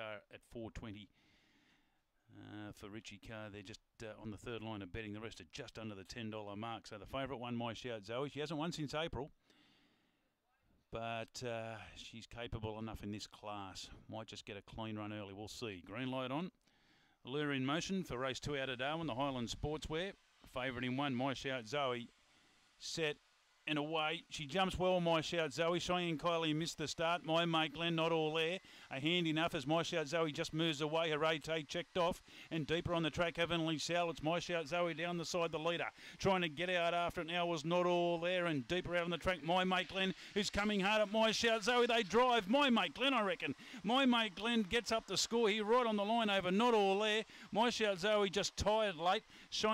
Carr at 420 uh, for Richie Carr. They're just uh, on the third line of betting. The rest are just under the $10 mark. So the favourite one, My Shout Zoe. She hasn't won since April. But uh, she's capable enough in this class. Might just get a clean run early. We'll see. Green light on. Allure in motion for race two out of Darwin, the Highland Sportswear. Favourite in one, My Shout Zoe. Set and away. She jumps well, My Shout Zoe. Cheyenne Kylie missed the start. My mate Glenn not all there. A hand enough as My Shout Zoe just moves away. Hooray take checked off. And deeper on the track, Heavenly Sal. It's My Shout Zoe down the side, the leader. Trying to get out after it now was not all there. And deeper out on the track, My mate Glenn, who's coming hard at My Shout Zoe. They drive. My mate Glenn, I reckon. My mate Glenn gets up the score here right on the line over not all there. My Shout Zoe just tired late. Cheyenne